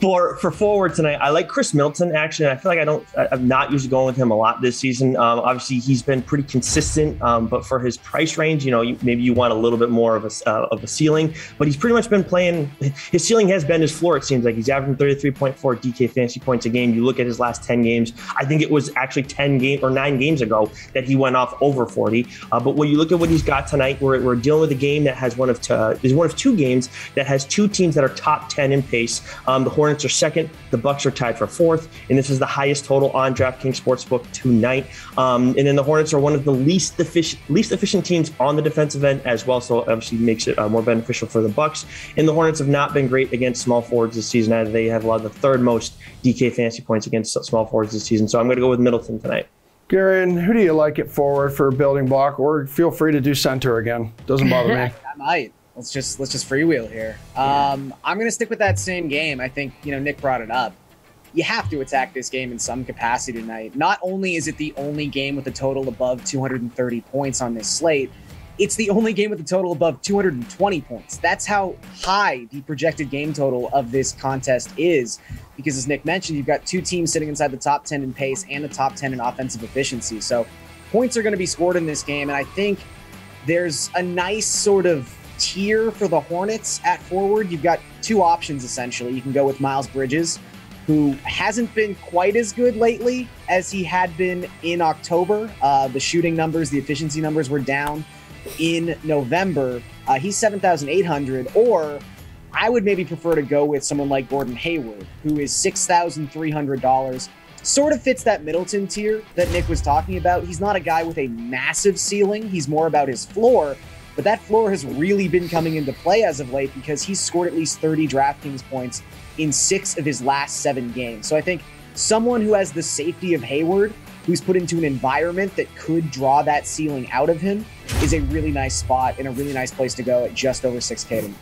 for for forward tonight, I like Khris Middleton Actually, I feel like I don't. I'm not usually going with him a lot this season. Um, obviously, he's been pretty consistent, um, but for his price range, you know, you, maybe you want a little bit more of a uh, of a ceiling. But he's pretty much been playing. His ceiling has been his floor. It seems like he's averaging 33.4 DK fantasy points a game. You look at his last 10 games. I think it was actually 10 game or nine games ago that he went off over 40. Uh, but when you look at what he's got tonight, we're, we're dealing with a game that has one of t- uh, is one of two games that has two teams that are top 10 in pace. Um, the Hornets are second. The Bucks are tied for fourth, and this is the highest total on DraftKings Sportsbook tonight. Um, and then the Hornets are one of the least efficient least efficient teams on the defensive end as well. So obviously makes it uh, more beneficial for the Bucks. And the Hornets have not been great against small forwards this season. Either. They have allowed the third most DK fantasy points against small forwards this season. So I'm going to go with Middleton tonight. Garion, who do you like it forward for building block? Or feel free to do center again. Doesn't bother me. I might. Let's just let's just freewheel here. Um, I'm gonna stick with that same game. I think you know Nick brought it up. You have to attack this game in some capacity tonight. Not only is it the only game with a total above 230 points on this slate, it's the only game with a total above 220 points. That's how high the projected game total of this contest is. Because as Nick mentioned, you've got two teams sitting inside the top 10 in pace and the top 10 in offensive efficiency. So points are going to be scored in this game. And I think there's a nice sort of tier for the Hornets at forward. You've got two options essentially. You can go with Miles Bridges, who hasn't been quite as good lately as he had been in October. Uh, the shooting numbers, the efficiency numbers were down in November. Uh, he's 7,800. Or I would maybe prefer to go with someone like Gordon Hayward, who is $6,300. Sort of fits that Middleton tier that Nick was talking about. He's not a guy with a massive ceiling, he's more about his floor. But that floor has really been coming into play as of late because he's scored at least 30 DraftKings points in six of his last seven games. So I think someone who has the safety of Hayward, who's put into an environment that could draw that ceiling out of him, is a really nice spot and a really nice place to go at just over 6K